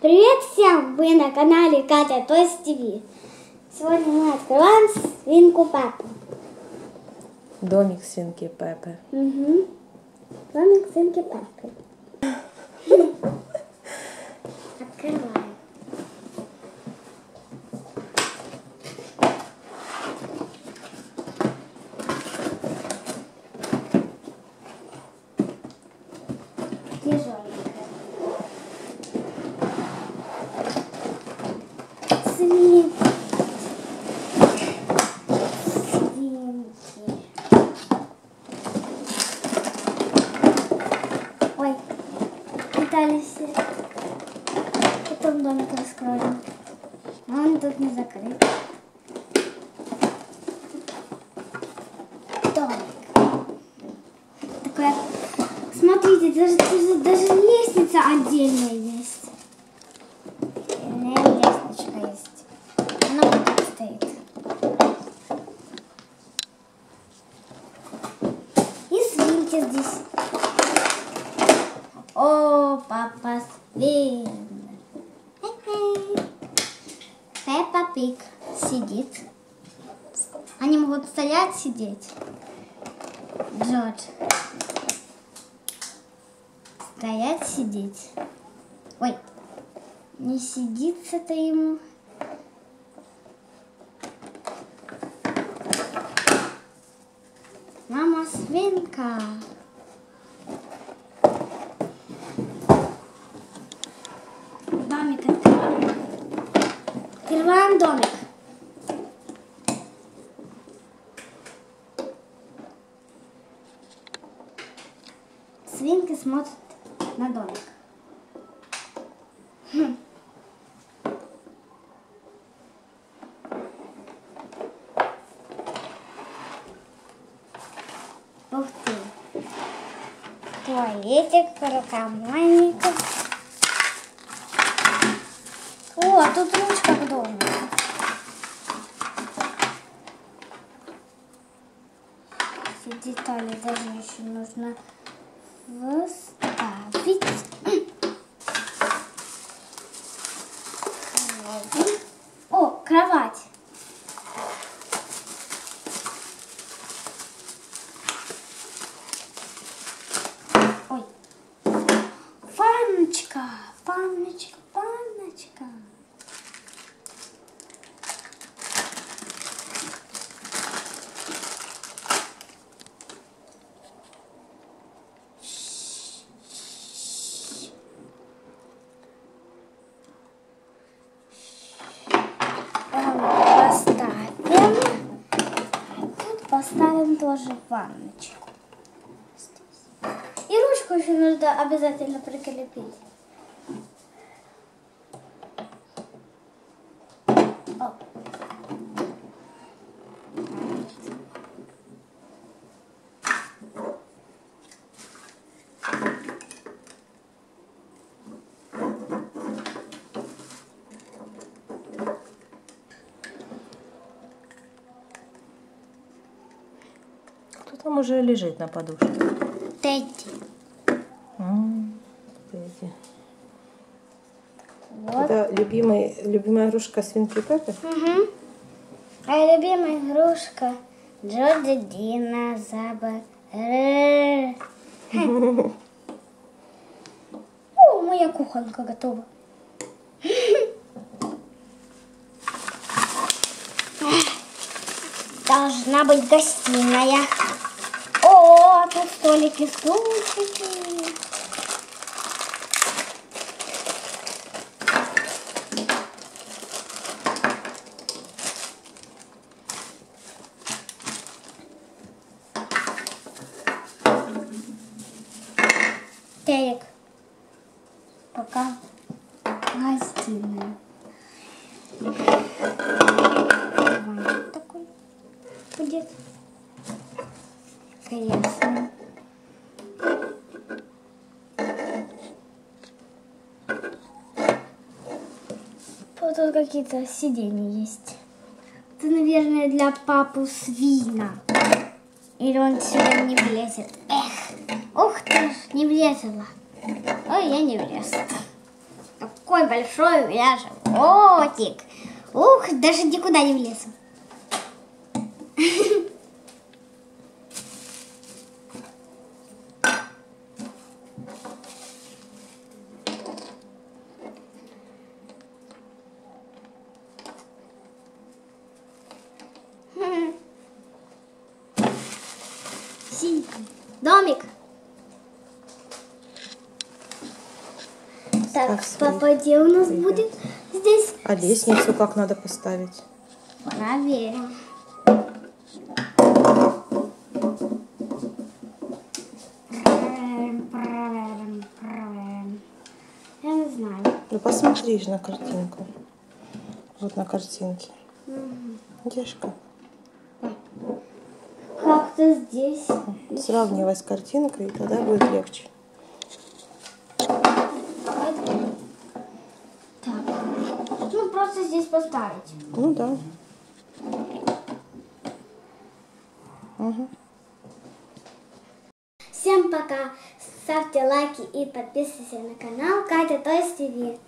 Привет всем! Вы на канале Катя Тойс ТВ. Сегодня мы открываем свинку Пеппу. Домик свинки Пеппи. Угу. Домик свинки Пеппи. Открываем. Тяжеленькая. Свинки. Свинки. Ой, пытались все. Потом домик раскроем. А он тут не закрыт. Домик. Такое... Смотрите, даже, даже, даже лестница отдельная есть. Отдельная лестничка есть. Она вот тут стоит. И свинки здесь. О, папа свин. Хе-хе. Пеппа Пик сидит. Они стоять, сидеть. Джордж. Стоять, сидеть. Ой, не сидится-то ему. Мама свинка. Домик открываем. Открываем домик. Смотрят на домик. Хм. Ух ты. Туалетик, рукомойников. О, а тут ручка к дому. Все детали даже еще нужно выставить. О, кровать. Ой. Ванночка, ванночка. Тоже ванночку. И ручку еще нужно обязательно прикрепить. Там уже лежит на подушке? Тедди. Тедди. Вот. Это любимый, любимая игрушка свинки Пеппи? Угу. А любимая игрушка Джорджи динозавр. О, моя кухонка готова. Должна быть гостиная. О, тут столики, стульчики. Терек. Пока гостиная. Такой будет. Кресло. Вот тут какие-то сиденья есть. Это, наверное, для папы свина. Или он сюда не влезет. Эх, ух ты не влезла. Ой, я не влез. Какой большой у меня животик. Ух, даже никуда не влез. Домик. Так, Так, папа, где у нас Ребят. будет здесь? А лестницу как надо поставить? Проверим. Я не знаю. Ну посмотри же на картинку. Вот на картинке. Видишь как? Как-то здесь. Сравнивай с картинкой, и тогда будет легче. Так. Ну, просто здесь поставить. Ну да. Угу. Всем пока. Ставьте лайки и подписывайтесь на канал Катя Тойс ТВ.